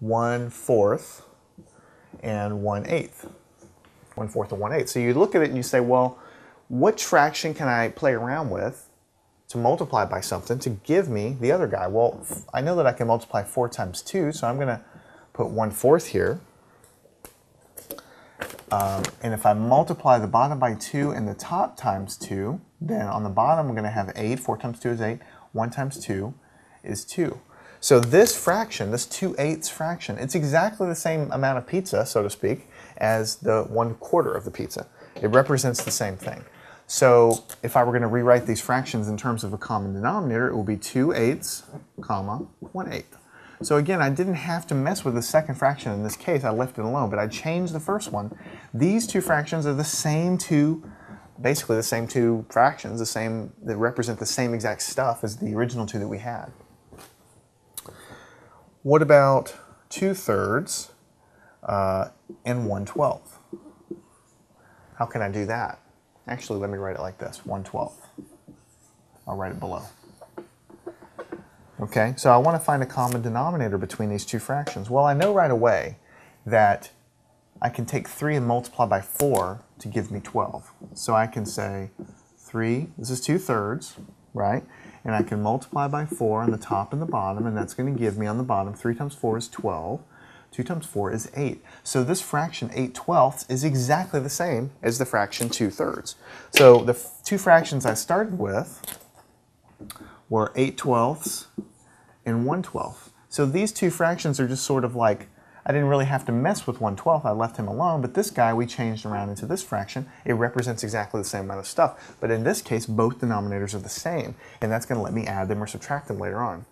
1 fourth and 1 eighth. 1 fourth and 1 eighth. So you look at it and you say, well, which fraction can I play around with to multiply by something to give me the other guy? Well, I know that I can multiply 4 times 2, so I'm going to put 1 fourth here. Um, and if I multiply the bottom by 2 and the top times 2, then on the bottom I'm going to have 8. 4 times 2 is 8. 1 times 2 is 2. So this fraction, this 2 eighths fraction, it's exactly the same amount of pizza, so to speak, as the 1 quarter of the pizza. It represents the same thing. So if I were going to rewrite these fractions in terms of a common denominator, it would be 2 eighths, comma, 1 eighth. So again, I didn't have to mess with the second fraction in this case. I left it alone, but I changed the first one. These two fractions are the same two, basically the same two fractions, the same, that represent the same exact stuff as the original two that we had. What about 2 thirds uh, and 1 twelfth? How can I do that? Actually, let me write it like this, 1 twelfth. I'll write it below. Okay, so I want to find a common denominator between these two fractions. Well, I know right away that I can take 3 and multiply by 4 to give me 12. So I can say 3, this is 2 thirds, right? And I can multiply by 4 on the top and the bottom, and that's going to give me on the bottom 3 times 4 is 12. 2 times 4 is 8. So this fraction 8 twelfths is exactly the same as the fraction 2 thirds. So the two fractions I started with were 8 twelfths and 1 12th. So these two fractions are just sort of like, I didn't really have to mess with 1 12th, I left him alone, but this guy we changed around into this fraction. It represents exactly the same amount of stuff. But in this case, both denominators are the same, and that's going to let me add them or subtract them later on.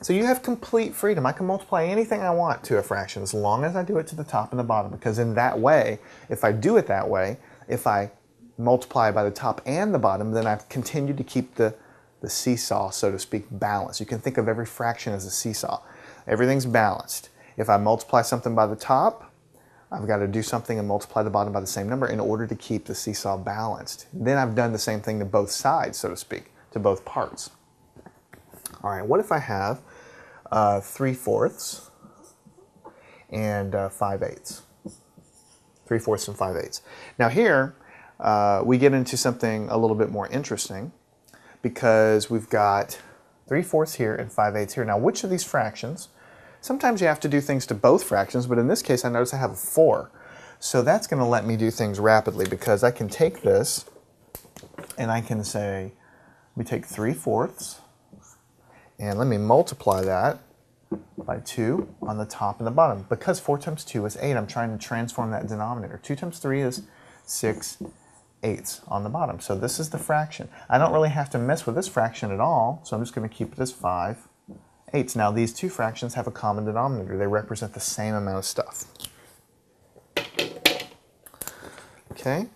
So you have complete freedom. I can multiply anything I want to a fraction as long as I do it to the top and the bottom, because in that way, if I do it that way, if I multiply by the top and the bottom, then I've continued to keep the the seesaw, so to speak, balanced. You can think of every fraction as a seesaw. Everything's balanced. If I multiply something by the top, I've got to do something and multiply the bottom by the same number in order to keep the seesaw balanced. Then I've done the same thing to both sides, so to speak, to both parts. All right, what if I have uh, 3 fourths and uh, 5 eighths? 3 fourths and 5 eighths. Now here, uh, we get into something a little bit more interesting because we've got 3 fourths here and 5 eighths here. Now, which of these fractions, sometimes you have to do things to both fractions, but in this case, I notice I have a 4. So that's going to let me do things rapidly because I can take this and I can say, we take 3 fourths, and let me multiply that by 2 on the top and the bottom. Because 4 times 2 is 8, I'm trying to transform that denominator. 2 times 3 is 6, eighths on the bottom. So this is the fraction. I don't really have to mess with this fraction at all, so I'm just going to keep as 5 eighths. Now these two fractions have a common denominator. They represent the same amount of stuff. Okay,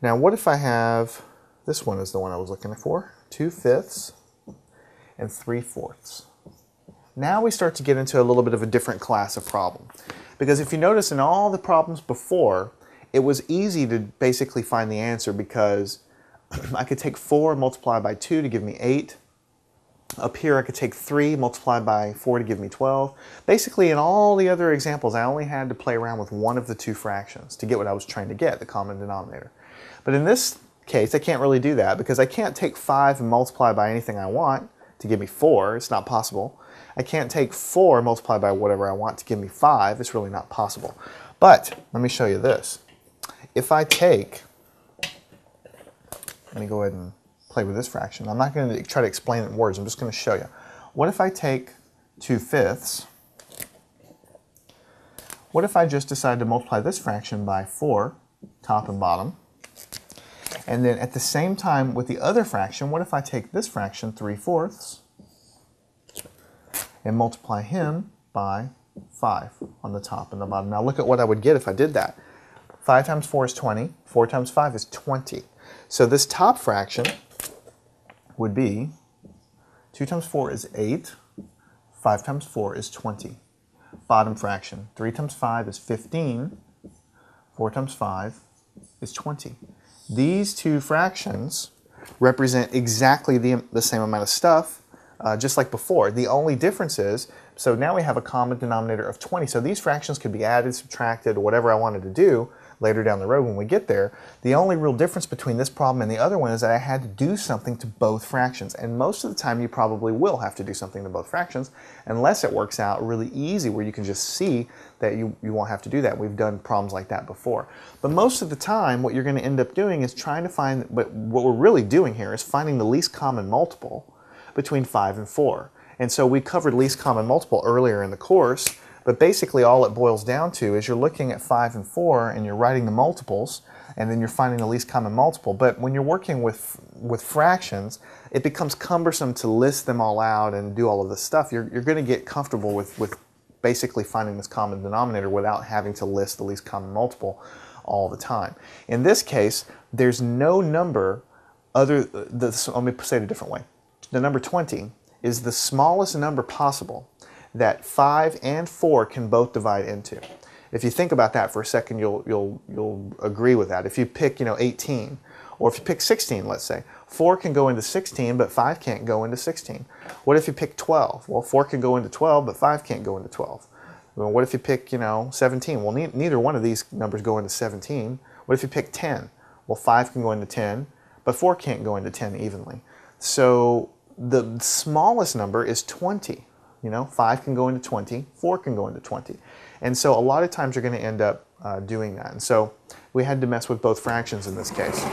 now what if I have, this one is the one I was looking for, 2 fifths and 3 fourths. Now we start to get into a little bit of a different class of problem. Because if you notice in all the problems before, it was easy to basically find the answer because I could take 4 multiplied by 2 to give me 8. Up here I could take 3 multiplied by 4 to give me 12. Basically in all the other examples I only had to play around with one of the two fractions to get what I was trying to get, the common denominator. But in this case I can't really do that because I can't take 5 and multiply by anything I want to give me 4. It's not possible. I can't take 4 multiplied by whatever I want to give me 5. It's really not possible. But let me show you this if I take, let me go ahead and play with this fraction. I'm not going to try to explain it in words. I'm just going to show you. What if I take 2 fifths? What if I just decide to multiply this fraction by 4, top and bottom? And then at the same time with the other fraction, what if I take this fraction, 3 fourths, and multiply him by 5 on the top and the bottom? Now look at what I would get if I did that. 5 times 4 is 20. 4 times 5 is 20. So this top fraction would be 2 times 4 is 8. 5 times 4 is 20. Bottom fraction, 3 times 5 is 15. 4 times 5 is 20. These two fractions represent exactly the, the same amount of stuff, uh, just like before. The only difference is So now we have a common denominator of 20. So these fractions could be added, subtracted, whatever I wanted to do later down the road when we get there. The only real difference between this problem and the other one is that I had to do something to both fractions. And most of the time you probably will have to do something to both fractions unless it works out really easy where you can just see that you, you won't have to do that. We've done problems like that before. But most of the time what you're going to end up doing is trying to find, but what we're really doing here is finding the least common multiple between 5 and 4. And so we covered least common multiple earlier in the course, but basically all it boils down to is you're looking at 5 and 4 and you're writing the multiples and then you're finding the least common multiple. But when you're working with, with fractions, it becomes cumbersome to list them all out and do all of this stuff. You're, you're going to get comfortable with, with basically finding this common denominator without having to list the least common multiple all the time. In this case, there's no number other, the, let me say it a different way. The number 20 is the smallest number possible that 5 and 4 can both divide into. If you think about that for a second, you'll, you'll, you'll agree with that. If you pick, you know, 18, or if you pick 16, let's say, 4 can go into 16, but 5 can't go into 16. What if you pick 12? Well, 4 can go into 12, but 5 can't go into 12. Well, what if you pick, you know, 17? Well, ne neither one of these numbers go into 17. What if you pick 10? Well, 5 can go into 10, but 4 can't go into 10 evenly. So the smallest number is 20. You know, 5 can go into 20, 4 can go into 20. And so a lot of times you're going to end up uh, doing that. And so we had to mess with both fractions in this case.